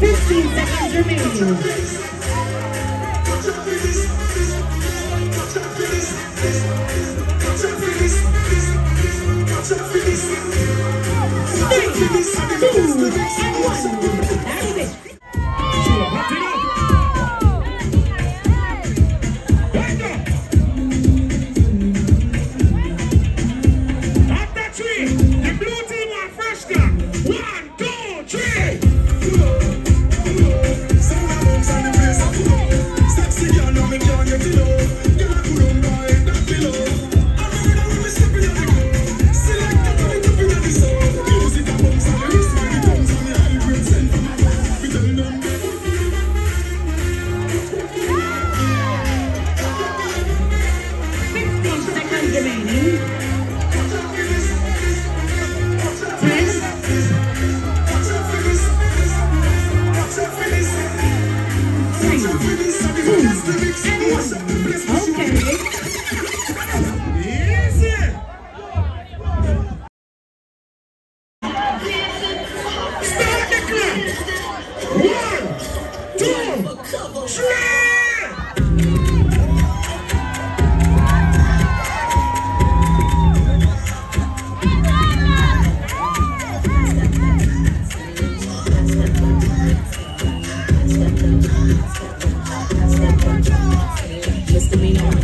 15 seconds remaining. Three, two, and one.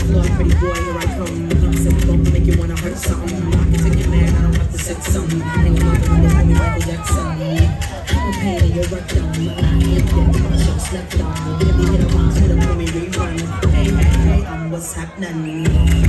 Floor, pretty boy, here I come. Of bump, make you wanna hurt something. I can take your man, I don't have to set something. Hang him up in the homie Michael Jackson. I'm paying your work down. I'm hit them, my show slept on. Me hit a bounce with a homie rerun. Hey, hey, hey, um, what's happening?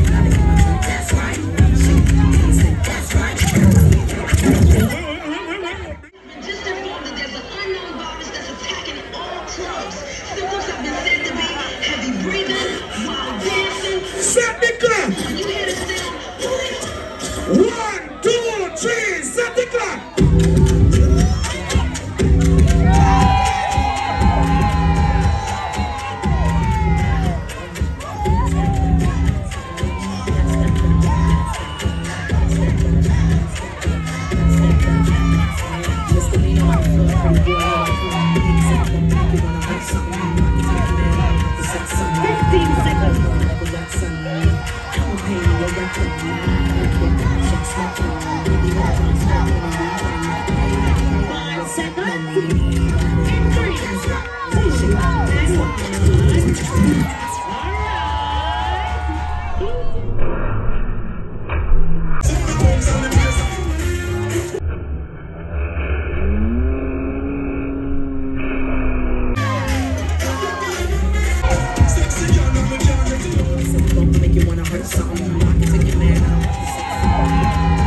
Something you. I can take your man.